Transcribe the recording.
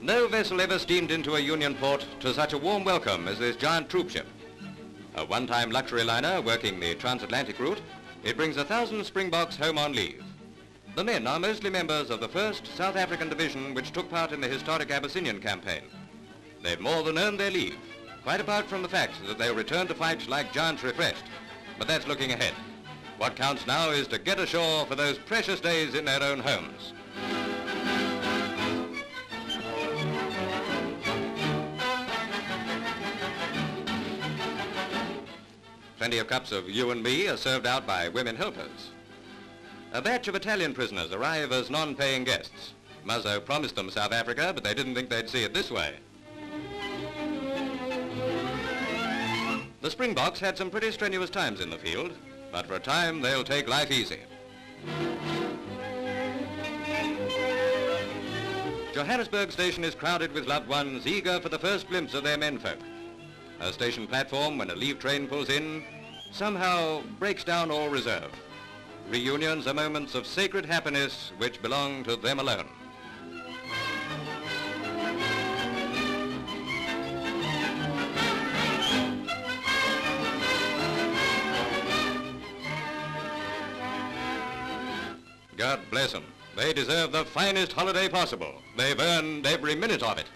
No vessel ever steamed into a Union port to such a warm welcome as this giant troopship. A one-time luxury liner working the transatlantic route, it brings a thousand Springboks home on leave. The men are mostly members of the 1st South African Division which took part in the historic Abyssinian campaign. They've more than earned their leave, quite apart from the fact that they'll return to fight like giants refreshed. But that's looking ahead. What counts now is to get ashore for those precious days in their own homes. Plenty of cups of you and me are served out by women helpers. A batch of Italian prisoners arrive as non-paying guests. Musso promised them South Africa, but they didn't think they'd see it this way. The Springboks had some pretty strenuous times in the field, but for a time they'll take life easy. Johannesburg station is crowded with loved ones eager for the first glimpse of their menfolk. A station platform, when a leave train pulls in, somehow breaks down all reserve. Reunions are moments of sacred happiness which belong to them alone. God bless them. They deserve the finest holiday possible. They've earned every minute of it.